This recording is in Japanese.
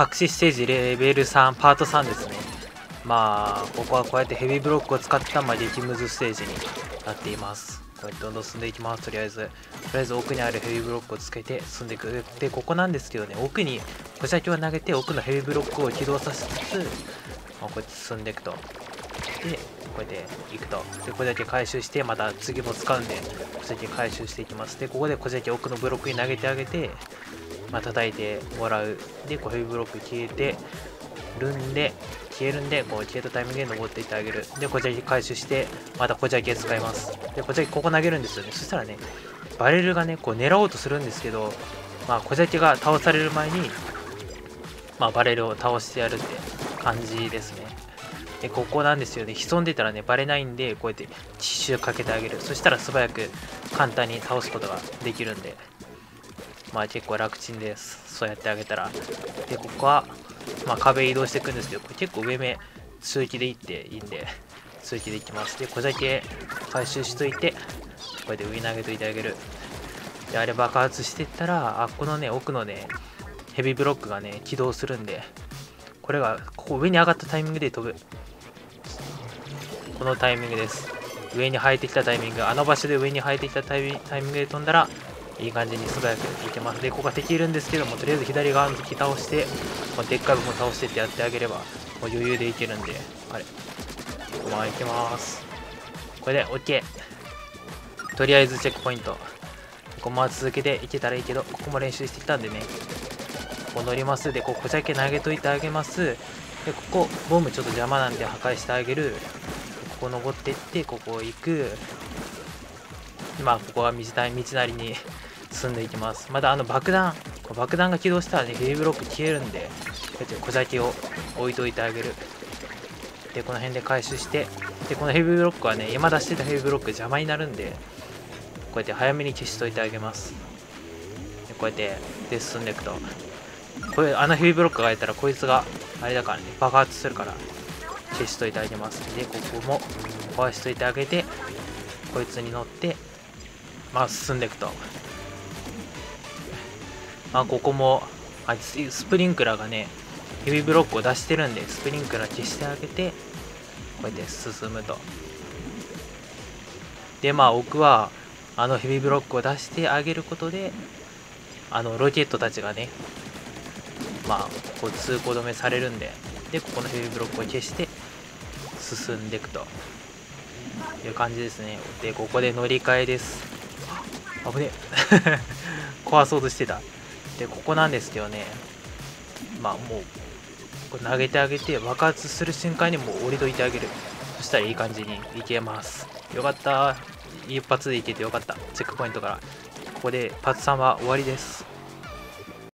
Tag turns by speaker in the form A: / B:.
A: 隠しステージレベル3パート3ですね。まあここはこうやってヘビーブロックを使ったまあ激ムズステージになっています。こうやってどんどん進んでいきます。とりあえずとりあえず奥にあるヘビーブロックをつけて進んでいく。でここなんですけどね奥に小ジャキを投げて奥のヘビーブロックを起動させつつ、まあ、こうやって進んでいくと。でこうやって行くと。でこれだけ回収してまた次も使うんで小ジャキ回収していきます。でここで小ジャキ奥のブロックに投げてあげてまあ、叩いてもらう。で、こうヘビブロック消えてるんで、消えるんで、こう消えたタイミングで登っていってあげる。で、こじゃき回収して、またこじゃき使います。で、こじゃきここ投げるんですよね。そしたらね、バレルがね、こう狙おうとするんですけど、まあ、こじゃきが倒される前に、まあ、バレルを倒してやるって感じですね。で、ここなんですよね。潜んでたらね、バレないんで、こうやって奇襲かけてあげる。そしたら素早く簡単に倒すことができるんで、まあ結構楽ちんです。そうやってあげたら。で、ここは、まあ壁移動していくんですけど、これ結構上目、数値でいっていいんで、数値でいきます。で、これだけ回収しといて、こうやって上に投げといてあげる。で、あれ爆発していったら、あ、このね、奥のね、ヘビーブロックがね、起動するんで、これが、ここ上に上がったタイミングで飛ぶ。このタイミングです。上に生えてきたタイミング、あの場所で上に生えてきたタイミングで飛んだら、いい感じに素早くいけます。で、ここが敵いるんですけども、とりあえず左側の敵倒して、まあ、でっかい部分倒してってやってあげれば、もう余裕でいけるんで、あれ。まあ、いけます。これで OK。とりあえずチェックポイント。ここも続けていけたらいいけど、ここも練習してきたんでね。ここ乗ります。で、ここじゃけ投げといてあげます。で、ここ、ボムちょっと邪魔なんで破壊してあげる。ここ登っていって、ここ行く。まあ、ここは道な道なりに進んでいきます。またあの爆弾、爆弾が起動したらね、ヘビーブロック消えるんで、こうやって小崎を置いといてあげる。で、この辺で回収して、で、このヘビーブロックはね、今出してたヘビブロック邪魔になるんで、こうやって早めに消しといてあげます。でこうやって、で、進んでいくと。これ、あのヘビブロックがいたら、こいつが、あれだからね、爆発するから、消しといてあげます。で、ここも壊しといてあげて、こいつに乗って、まあ、進んでいくと。まあ、ここも、あスプリンクラーがね、ヘビブロックを出してるんで、スプリンクラー消してあげて、こうやって進むと。で、まあ、奥は、あのヘビブロックを出してあげることで、あの、ロケットたちがね、まあ、こう通行止めされるんで、で、ここのヘビブロックを消して、進んでいくという感じですね。で、ここで乗り換えです。危ねえ。壊そうとしてた。でここなんですけどね。まあもうこ投げてあげて爆発する瞬間にもう降りといてあげる。そしたらいい感じにいけます。よかった。一発でいけてよかった。チェックポイントから。ここでパーツ3は終わりです。